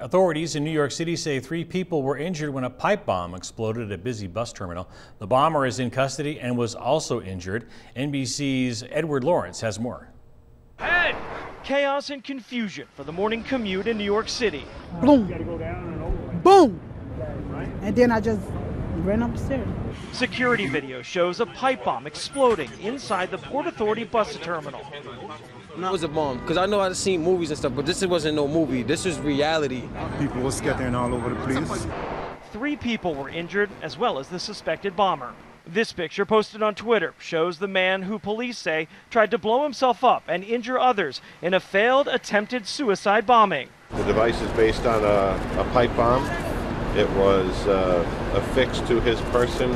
Authorities in New York City say three people were injured when a pipe bomb exploded at a busy bus terminal. The bomber is in custody and was also injured. NBC's Edward Lawrence has more. Hey! Chaos and confusion for the morning commute in New York City. Boom. Boom. And then I just ran upstairs. Security video shows a pipe bomb exploding inside the Port Authority bus terminal. It was a bomb because I know I've seen movies and stuff, but this wasn't no movie. This is reality. People were scattering all over the place. Three people were injured, as well as the suspected bomber. This picture, posted on Twitter, shows the man who police say tried to blow himself up and injure others in a failed attempted suicide bombing. The device is based on a, a pipe bomb. It was uh, affixed to his person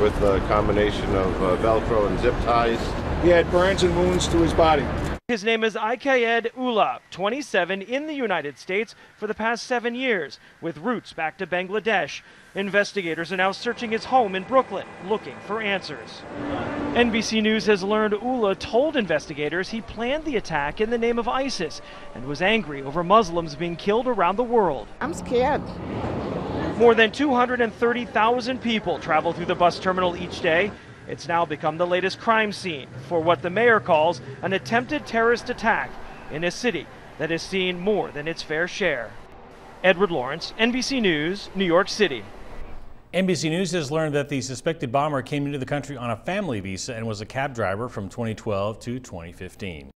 with a combination of uh, Velcro and zip ties. He had burns and wounds to his body. His name is Akayed Ullah, 27, in the United States for the past seven years, with roots back to Bangladesh. Investigators are now searching his home in Brooklyn, looking for answers. NBC News has learned Ullah told investigators he planned the attack in the name of ISIS and was angry over Muslims being killed around the world. I'm scared. More than 230,000 people travel through the bus terminal each day. It's now become the latest crime scene for what the mayor calls an attempted terrorist attack in a city that has seen more than its fair share. Edward Lawrence, NBC News, New York City. NBC News has learned that the suspected bomber came into the country on a family visa and was a cab driver from 2012 to 2015.